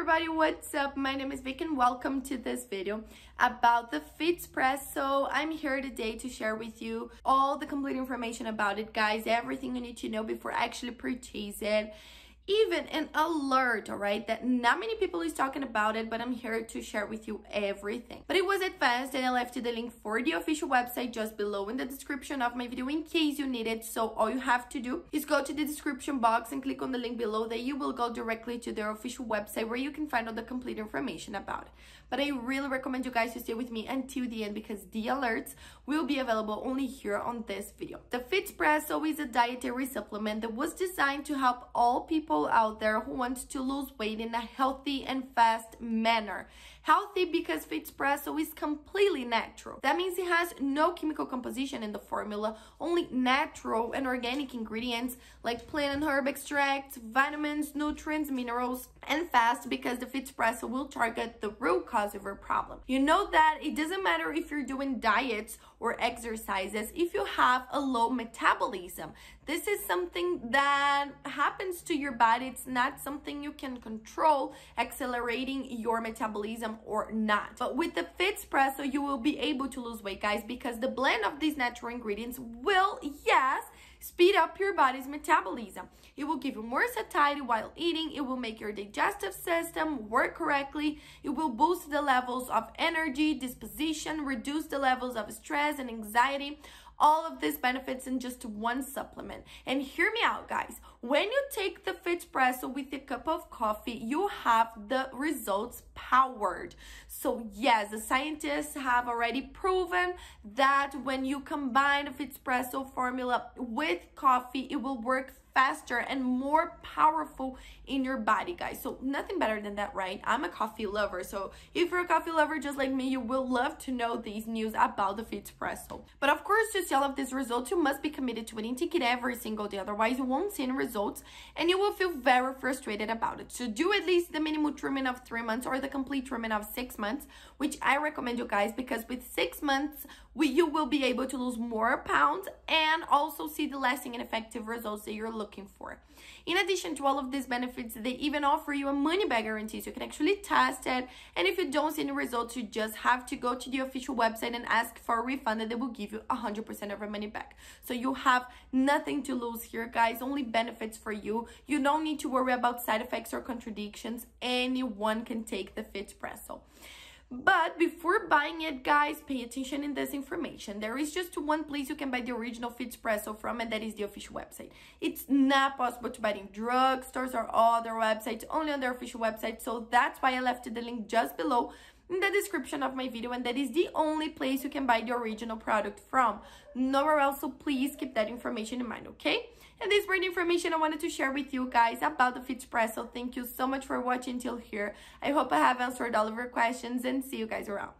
everybody, what's up? My name is Vic and welcome to this video about the Fitspresso. So I'm here today to share with you all the complete information about it, guys, everything you need to know before I actually purchase it even an alert, all right, that not many people is talking about it, but I'm here to share with you everything. But it was advanced and I left you the link for the official website just below in the description of my video in case you need it. So all you have to do is go to the description box and click on the link below that you will go directly to their official website where you can find all the complete information about it. But I really recommend you guys to stay with me until the end because the alerts will be available only here on this video. The Fitspresso is always a dietary supplement that was designed to help all people people out there who want to lose weight in a healthy and fast manner. Healthy because Fitspresso is completely natural. That means it has no chemical composition in the formula, only natural and organic ingredients like plant and herb extracts, vitamins, nutrients, minerals, and fast because the Fitspresso will target the root cause of your problem. You know that it doesn't matter if you're doing diets or exercises if you have a low metabolism. This is something that happens to your body. It's not something you can control, accelerating your metabolism or not. But with the Fitspresso, you will be able to lose weight, guys, because the blend of these natural ingredients will, yes, speed up your body's metabolism. It will give you more satiety while eating. It will make your digestive system work correctly. It will boost the levels of energy, disposition, reduce the levels of stress and anxiety all of these benefits in just one supplement. And hear me out, guys. When you take the Fitspresso with a cup of coffee, you have the results powered. So yes, the scientists have already proven that when you combine the Fitspresso formula with coffee, it will work faster and more powerful in your body, guys. So nothing better than that, right? I'm a coffee lover. So if you're a coffee lover just like me, you will love to know these news about the Fitspresso. But of course, to see all of these results, you must be committed to take it every single day. Otherwise, you won't see any results and you will feel very frustrated about it. So do at least the minimum treatment of three months or the complete treatment of six months, which I recommend you guys because with six months, we, you will be able to lose more pounds and also see the lasting and effective results that you're looking for. In addition to all of these benefits, they even offer you a money back guarantee. So you can actually test it. And if you don't see any results, you just have to go to the official website and ask for a refund and they will give you 100% of your money back. So you have nothing to lose here, guys. Only benefits for you. You don't need to worry about side effects or contradictions. Anyone can take the Fitspresso. But before buying it, guys, pay attention in this information. There is just one place you can buy the original Fitspresso from, and that is the official website. It's not possible to buy in drugstores or other websites, only on their official website. So that's why I left the link just below in the description of my video and that is the only place you can buy the original product from. Nowhere else so please keep that information in mind okay? And this great information i wanted to share with you guys about the Fitspresso thank you so much for watching till here. I hope i have answered all of your questions and see you guys around